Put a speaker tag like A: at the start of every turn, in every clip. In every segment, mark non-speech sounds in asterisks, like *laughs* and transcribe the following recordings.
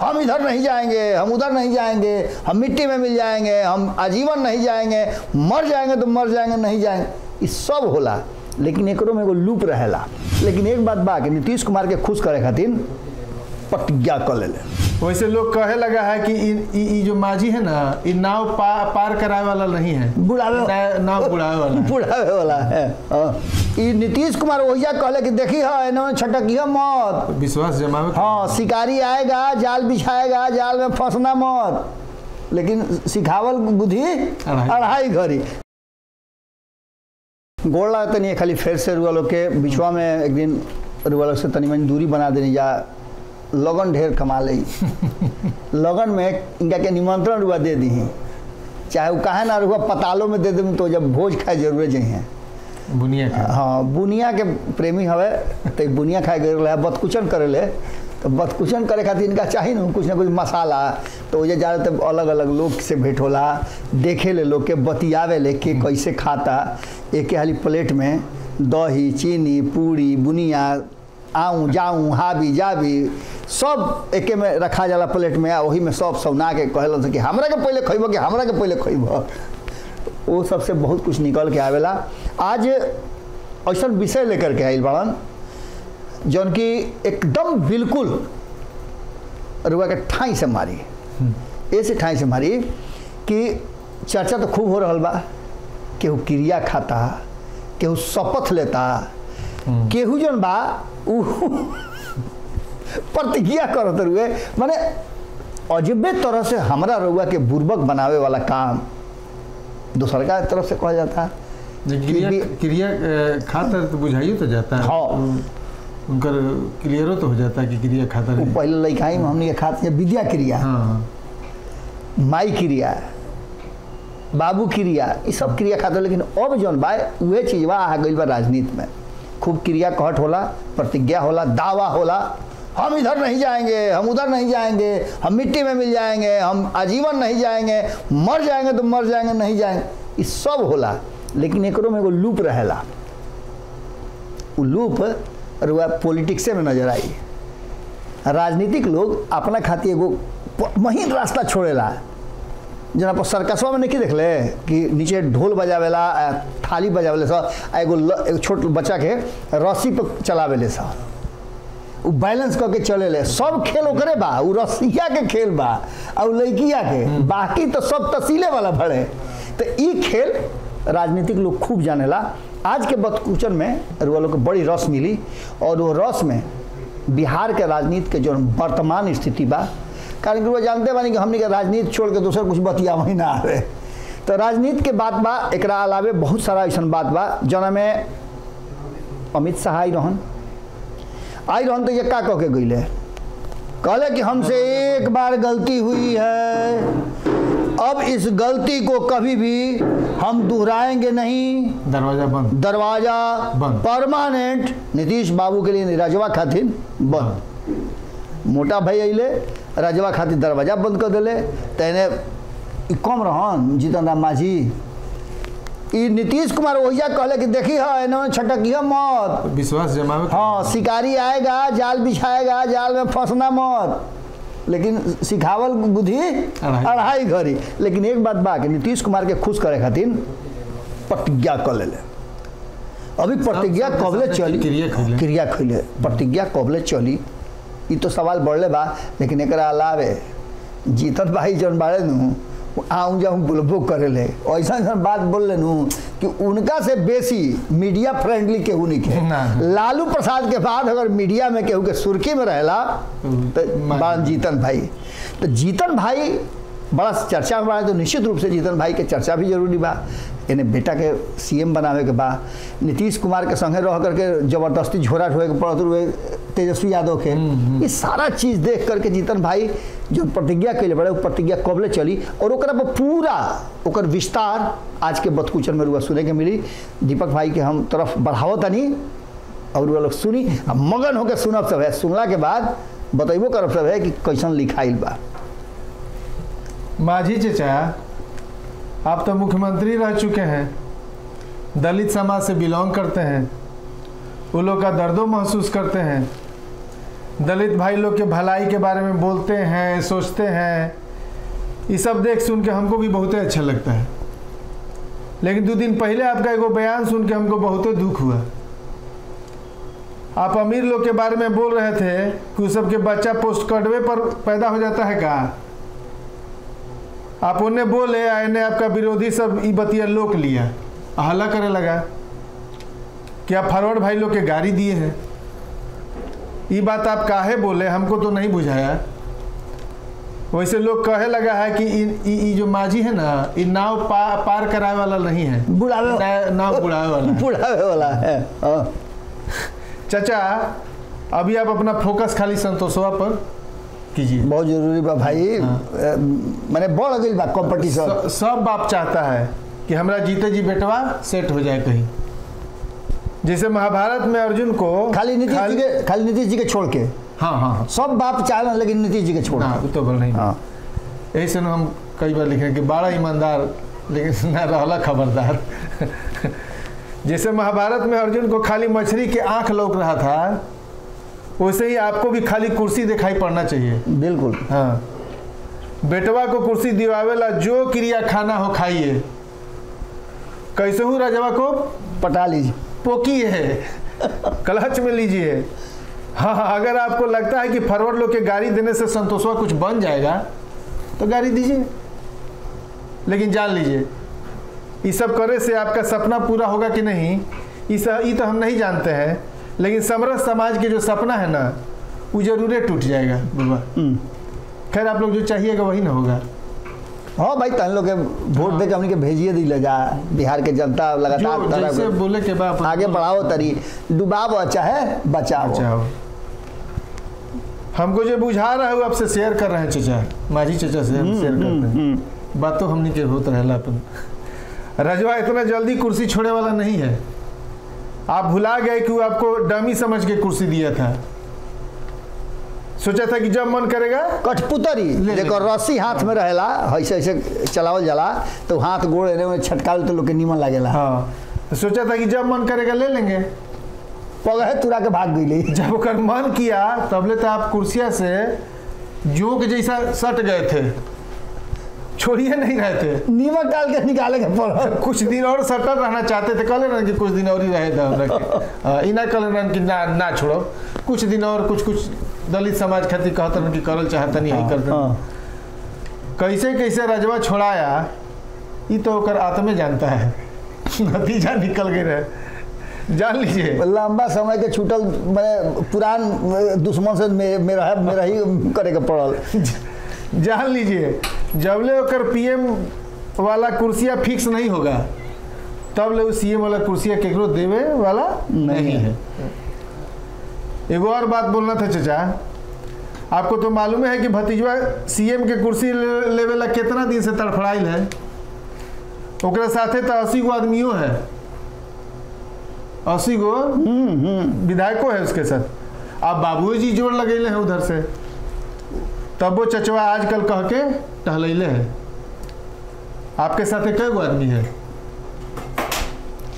A: हम इधर नहीं जाएँगे, हम उधर नहीं जाएँगे, हम मिट्टी में मिल जाएँगे, हम आजीवन नहीं जाएँगे, मर जाएँगे तो मर जाएँगे, नहीं जाएँगे। ये सब होला। लेकिन एक में लूप रहेला। लेकिन एक बात बा कि नीतीश कुमार के खुश करे खातिर प्रतिज्ञा कर ले
B: वैसे लोग कहे लगा है कि इ- इ- इ जो माझी है ना इ नाव पा, पार कराए वाला नहीं है।
A: बुढ़ावे
B: ना- नाव बुढ़ावे वाला
A: बुढ़ावे वाला है हाँ। ई नीतीश कुमार ओहिया कहले कि देखी है इन्होंने छटकिया मत।
B: विश्वास जमावे
A: हाँ शिकारी आएगा जाल बिछाएगा जाल में फंसना मत। लेकिन सिखावल बुद्धि
B: अढ़ाई।
A: घड़ी। गोड़ लागत नहीं खाली फेर से रुआ लोग के बिचवा में एक दिन रुआ लोग से तनी मनी दूरी बना देनी जा लगन ढेर कमा ले। *laughs* लगन में इनका के निमंत्रण रुआ दे दी चाहे वो कहे ना रुआ पतालों में दे दे तो जब भोज खाए ज़रूर चाहिए
B: बुनिया का।
A: हाँ बुनिया के प्रेमी हवे तो बुनिया खाए गए रहे बदकुचन करे ले। तो बदकुचन करे खातिर इनका चाहिए ना कुछ ना कुछ मसाला। तो वजह जा तो अलग अलग लोग से भेंट होला देखे ले लोग के बतियावे ले के कैसे खाता। एक हाली प्लेट में दही चीनी पूरी बुनिया आऊँ जाऊँ हाबी जाबी सब एके में रखा जाला प्लेट में आ वही में सब सौना के कहलन से कि हमरा के पहले खइब कि हमरा के पहले खइब। वो सबसे बहुत कुछ निकल के आवेला। आज ऐसा विषय लेकर के आइल बड़न जौन कि एकदम बिल्कुल रुआ के ठाई से मारी। ऐसे ठाई से मारी कि चर्चा तो खूब हो रहा बा। केहू क्रिया खाता केहू शपथ लेता केहू जौन बा प्रतिज्ञा करत रुए। माने अजबे तरह से हमारा रउआ के बुर्बक बनावे वाला काम दूसर का तरफ़ से कहा जाता है
B: क्रिया अ, तो बुझाइयो तो जाता है।
A: हाँ।
B: उनकर क्लियरो तो हो जाता है कि क्रिया खाता
A: वो पहले लड़काई में हमने खाते हैं विद्या क्रिया।
B: हाँ।
A: माई क्रिया बाबू क्रिया ये सब क्रिया खाते लेकिन अब जौन बा उहे चीज़ बा आ गई बा राजनीति में। खूब क्रिया कहट होला, प्रतिज्ञा होला, दावा होला। हम इधर नहीं जाएँगे, हम उधर नहीं जाएँगे, हम मिट्टी में मिल जाएँगे, हम आजीवन नहीं जाएँगे, मर जाएँगे तो मर जाएँगे, नहीं जाएँगे। ये सब होला, लेकिन एक में एगो लूप रहेला। उ लूप रुआ पॉलिटिक्से में नज़र आई। राजनीतिक लोग अपना खातिर एगो महीन रास्ता छोड़ेला। जना पर सर्कसवा में नहीं देखले कि नीचे ढोल बजावेला थाली बजावेले सब आ एगो ल- एगो छोट बच्चा के रस्सी पर चलावेले सब उ बैलेंस करके चलेले। सब खेल ओकरे बा उ रस्सिया के खेल बा आ उ लड़किया के बाकी तो सब तसीले वाला भड़े तो ई खेल राजनीतिक लोग खूब जानेला। आज के बतकुचन में रुआ लोग के बड़ी रस मिली और वो रस में बिहार के राजनीति के जो वर्तमान स्थिति बा कारण कि वो जानते बानी कि हमनी के राजनीति छोड़ के दूसर कुछ बतिया वही ना आवे तो राजनीति के बात बा एक अलावे बहुत सारा ऐसा बात बा जना में अमित शाह आई रहन। आई रहन तो ये का कह के गईले कहले कि हमसे एक बार गलती हुई है। अब इस गलती को कभी भी हम दोहराएँगे नहीं।
B: दरवाज़ा बंद।
A: दरवाज़ा
B: बंद।
A: परमानेंट। नीतीश बाबू के लिए राजवा खातिर बंद। मोटा भाई अइले। राजवा खातिर दरवाज़ा बंद कर दिले तेने कम रहन जीतन राम माझी ई नीतीश कुमार ओहिया कहले कि देखी है इन्होंने छटकिया मत।
B: विश्वास जमावे
A: हाँ शिकारी आएगा जाल बिछाएगा जाल में फंसना मत। लेकिन सिखावल बुद्धि
B: अढ़ाई।
A: घड़ी। लेकिन एक बात बा कि नीतीश कुमार के खुश करे खातिर प्रतिज्ञा कर ले अभी प्रतिज्ञा कबले चली।
B: क्रिया
A: खैले। प्रतिज्ञा कबले चली? ई तो सवाल बढ़ले बा लेकिन एकरा अलावे जीतन भाई जौन बाड़े नु आऊँ जाऊँ बोलबो करे ले ऐसा ऐसा बात बोल ले नु कि उनका से बेसी मीडिया फ्रेंडली केहू नहीं के। लालू प्रसाद के बाद अगर मीडिया में केहू के सुर्खी में रहेला तो
B: मान-
A: बान जीतन भाई। तो जीतन भाई बड़ा चर्चा में बड़ा तो निश्चित रूप से जीतन भाई के चर्चा भी ज़रूरी बा। इन्हें बेटा के सीएम बनावे के बा। नीतीश कुमार के संगे रह करके ज़बरदस्ती झोरा ढोए के पड़त हुए तेजस्वी यादव के ये सारा चीज़ देख करके जीतन भाई जो प्रतिज्ञा कैले बड़े प्रतिज्ञा कबले चली और ओकरा पर पूरा ओकर विस्तार आज के बतकुचन में रुआ सुने के मिली। दीपक भाई के हम तरफ़ बढ़ावो तनी और लोग सुनी। मगन होकर सुनब सब है। सुनला के बाद बतैबो करब सब है कि कैसन लिखाइल बा।
B: माझी चचा आप तो मुख्यमंत्री रह चुके हैं। दलित समाज से बिलोंग करते हैं। वो लोग का दर्दों महसूस करते हैं। दलित भाई लोग के भलाई के बारे में बोलते हैं, सोचते हैं। ये सब देख सुन के हमको भी बहुत अच्छा लगता है। लेकिन दो दिन पहले आपका एगो बयान सुन के हमको बहुत दुख हुआ। आप अमीर लोग के बारे में बोल रहे थे कि उस सबके बच्चा पोस्ट कार्डवे पर पैदा हो जाता है का आप उन्हें बोले आने आपका विरोधी सब ई बतिया लोक लिया। हल्ला करे लगा। कि आप फरवर्ड भाई लोग के गाड़ी दिए हैं? ये बात आप काहे बोले? हमको तो नहीं बुझाया। वैसे लोग कहे लगा है कि इ जो माझी है ना ये नाव पा, पार कराए वाला नहीं है।
A: बुढ़ावे
B: ना- नाव बुढ़ावे वाला है।
A: बुढ़ावे वाला है हाँ। *laughs*
B: चाचा अभी आप अपना फोकस खाली संतोषवा पर कीजिए।
A: बहुत ज़रूरी बा भाई
B: हाँ।
A: माने बढ़ गई बा कंपटीशन
B: सब बाप चाहता है कि हमरा जीते जी बेटवा सेट हो जाए कहीं। जैसे महाभारत में अर्जुन को
A: खाली नीतीश जी के खाली नीतीश जी के छोड़ के।
B: हाँ हाँ हाँ।
A: सब बाप चाहे लेकिन नीतीश जी के छोड़।
B: वो तो बोल नहीं
A: हाँ।
B: यही से हम कई बार लिखे कि बड़ा ईमानदार लेकिन *laughs* ना रहला खबरदार। *laughs* जैसे महाभारत में अर्जुन को खाली मछली के आँख लौक रहा था वैसे ही आपको भी खाली कुर्सी दिखाई पड़ना चाहिए।
A: बिल्कुल।
B: हाँ। बेटवा को कुर्सी दिवावेला जो क्रिया खाना हो खाइए। कैसे हूँ राजवा को?
A: पटा लीजिए।
B: पोकी है। क्लच में लीजिए। हाँ हाँ अगर आपको लगता है कि फॉरवर्ड लोग के गाड़ी देने से संतोषवा कुछ बन जाएगा तो गाड़ी दीजिए। लेकिन जान लीजिए ये सब करे से आपका सपना पूरा होगा कि नहीं? ये तो हम नहीं जानते हैं। लेकिन समरस समाज के जो सपना है ना वो ज़रूर टूट जाएगा बाबा
A: हम्म।
B: खैर आप लोग जो चाहिएगा वही ना होगा।
A: हाँ भाई तहन लोग के वोट दे के हमनी के भेजिए दी ले जा बिहार के जनता लगातार
B: जैसे बोले के बाद
A: आगे बढ़ाओ तरी डुबाव चाहे बचाओ।
B: चाहो हमको जो बुझा रहा है वो आपसे शेयर कर रहे हैं चचा। माझी चचा से हम शेयर करते हैं।
A: हम्म।
B: बात तो हमने के होत रहेला अपन रजवा इतना जल्दी कुर्सी छोड़े वाला नहीं है। आप भुला गए कि वो आपको डमी समझ के कुर्सी दिया था। सोचा था कि जब मन करेगा
A: कठपुतरी
B: ले
A: देखो रस्सी हाथ में रहेला ऐसे ऐसे चलावल जाला तो हाथ गोड़ एने में छटकाल तो लोग के नीमन लागेला।
B: हाँ तो सोचा था कि जब मन करेगा ले लेंगे।
A: पगहे तुरा के भाग गई
B: जब ओकर मन किया तबले तो आप कुर्सिया से जोक जैसा सट गए थे। छोड़िए नहीं रहते।
A: नीमक डाल के निकाले के
B: कुछ दिन और सटल रहना चाहते थे कहले ना कि कुछ दिन और ही रहे थे हमरा के हाँ, ई ना ना कि ना ना छोड़ो। कुछ दिन और कुछ कुछ दलित समाज खातिर कहते रहन कि करल चाहता नहीं है करते।
A: हाँ।
B: कैसे कैसे रजवा छोड़ाया ये तो ओकर आत्मे जानता है। नतीजा निकल गए रहे। जान लीजिए।
A: लंबा समय के छूटल मैंने पुरान दुश्मन से मे- मेरा है मेरा ही करे के पड़ल। *laughs*
B: जान लीजिए जब जबले ओकर पीएम वाला कुर्सिया फिक्स नहीं होगा तब ले सीएम वाला कुर्सिया केकरो देवे वाला नहीं है। एगो और बात बोलना था चचा आपको तो मालूम है कि भतीजवा सीएम के कुर्सी लेवे ला कितना दिन से तड़फड़ाइल है? ओकरा साथे तो अस्सी गो आदमियों है। अस्सी गो विधायकों है उसके साथ। अब बाबू जी जोड़ लगेले हैं उधर से। तब वो चचवा आजकल कह के टहलैले है। आपके साथ कई गो आदमी है।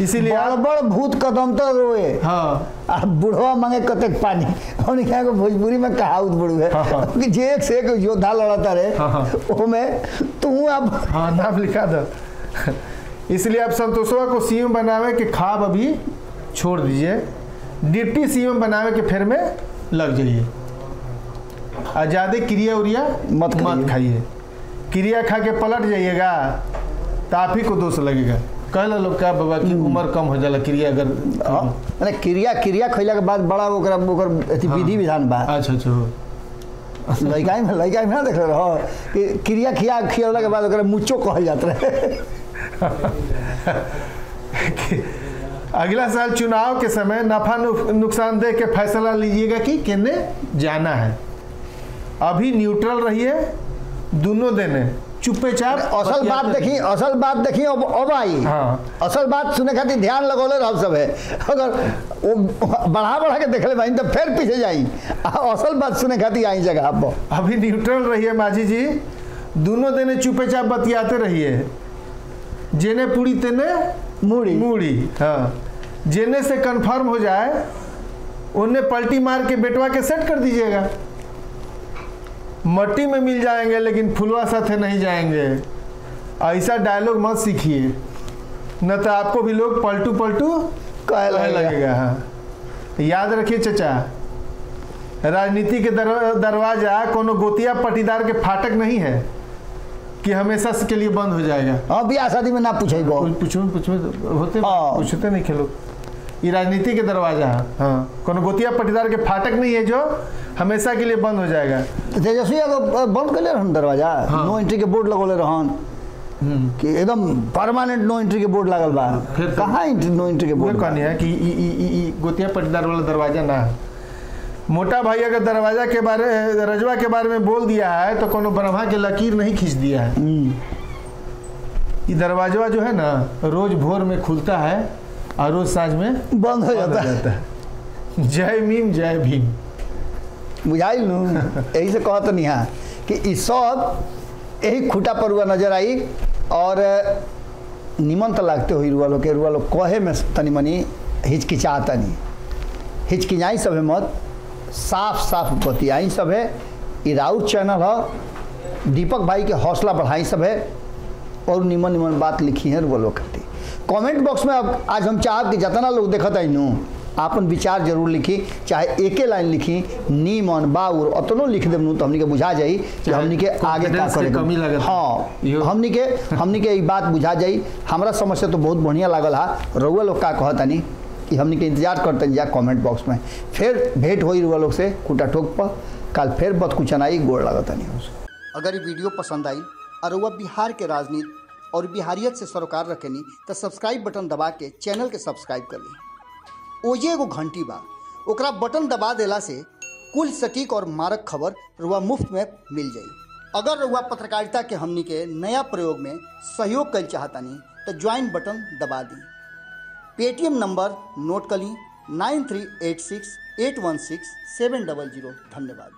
B: इसीलिए
A: बड़ बड़ भूत कदम तो रोए।
B: हाँ।
A: आ बुढ़वा मांगे कतेक पानी। हमने क्या को भोजपुरी में कहावत बड़ू है।
B: हाँ, हाँ।
A: कि जे एक से एक योद्धा लड़ता रहे
B: हाँ, हाँ।
A: ओमे तू अब
B: हाँ नाम लिखा दो। इसलिए आप संतोषवा को सीएम बनावे के खाब अभी छोड़ दीजिए। डिप्टी सीएम बनावे के फेर में लग जाइए। ज़्यादा क्रिया उरिया
A: मत।
B: मत खाइए। क्रिया खा के पलट जाइएगा तो आप ही को दोष लगेगा। कहला लोग का बाबा की उम्र कम हो जाला क्रिया अगर
A: हाँ, माने क्रिया क्रिया खैला के बाद बड़ा ओकरा ओकर अथी विधि विधान बा।
B: अच्छा अच्छा। हो।
A: लड़का में लड़का में ना देख रहो। कि क्रिया खिया खियला के बाद ओकरा मुच्चो कहल जात रहे।
B: अगला साल चुनाव के समय नफा नुकसान नुकसानदेह के फैसला लीजिएगा कि किन्ने जाना है। अभी न्यूट्रल रहिए दोनों देने। चुप्पे चाप
A: असल बात देखी असल बात देखी अब अब आई।
B: हाँ।
A: असल बात सुने खातिर ध्यान लगौले रह सब है। अगर वो बढ़ा बढ़ा के देखले भाई तो फिर पीछे जाई। असल बात सुने खातिर आई जगह पर
B: अभी न्यूट्रल रहिए माझी जी। दोनों देने चुपे चाप बतियाते रहिए। जेने पूरी तेने
A: मुड़ी
B: मूड़ी हाँ। जेने से कंफर्म हो जाए उन्हें पलटी मार के बेटवा के सेट कर दीजिएगा। मट्टी में मिल जाएँगे लेकिन फुलवा साथे नहीं जाएँगे। ऐसा डायलॉग मत सीखिए। न तो आपको भी लोग पलटू पलटू
A: कहे लगेगा।
B: हाँ। याद रखिए चचा राजनीति के दर, दरवाज़ा कोनो गोतिया पटीदार के फाटक नहीं है कि हमेशा के लिए बंद हो जाएगा।
A: हाँ ब्याह शादी में ना पूछेगा
B: पूछो पूछो होते
A: हाँ।
B: पूछते नहीं खेलो। ये राजनीति के दरवाज़ा है। हाँ। कोनो गोतिया पटीदार के फाटक नहीं है जो हमेशा के लिए बंद हो जाएगा।
A: तो तेजस्वी एगो बंद कर ले रहन दरवाज़ा।
B: हाँ।
A: नो एंट्री के बोर्ड लगोले रहन। कि एकदम परमानेंट नो एंट्री के बोर्ड लागल बा।
B: फिर-
A: कहाँ एंट्री नो एंट्री के बोर्ड?
B: कहनी है कि ई, ई, ई, ई, गोतिया पटीदार वाला दरवाज़ा ना है। मोटा भाई अगर दरवाज़ा के बारे रजवा के बारे में बोल दिया है तो कोनो ब्रह्मा के लकीर नहीं खींच दिया है।
A: हम्म,
B: ये दरवाज़ा जो है ना रोज भोर में खुलता है और रोज साँझ में
A: बंद हो जाता
B: हो। जाता जय भीम जय भीम।
A: बुझाइल नु यही से कहत नहीं है कि इस सब यही खूटा पर हुआ नज़र आई और निमन तो लागते हो रुआ लोग के रुआ लोग कहे में तनी मनी हिचकिचाता नहीं हिचकिचाई सब मत साफ़ साफ़ बतियाई सब है। राउत चैनल है दीपक भाई के हौसला बढ़ाई सब है और निमन निमन बात लिखी है रुआ लोग कमेंट बॉक्स में अब आज हम चाहब कि जितना लोग देखत आई नू आपन विचार ज़रूर लिखी चाहे एके लाइन लिखी नीमन बाउर अतनो लिख देम नू तो हमनी के बुझा जाई कि
B: चाहे
A: हमनी के आगे का करे
B: कमी लागत।
A: हाँ। हमनी के हमनी के ई बात बुझा जाई हमरा समझ से तो बहुत बढ़िया लागल हा रउआ लोग का कहतनी कि हमनी के इंतज़ार करते जा कमेंट बॉक्स में फिर भेंट होई रउआ लोग से कुटा ठोक पर कल फिर बदकुचनाई गोड़ लागतनी अगर ये वीडियो पसंद आई और बिहार के राजनीति और बिहारियत से सरोकार रखेनी तो सब्सक्राइब बटन दबा के चैनल के सब्सक्राइब कर ली। ओजे एगो घंटी बा। ओकरा बटन दबा देला से कुल सटीक और मारक खबर रुआ मुफ़्त में मिल जाई। अगर रुआ पत्रकारिता के हमनी के नया प्रयोग में सहयोग कर चाहतानी तो ज्वाइन बटन दबा दी। पेटीएम नंबर नोट कर ली nine three eight six eight one six seven double zero. धन्यवाद।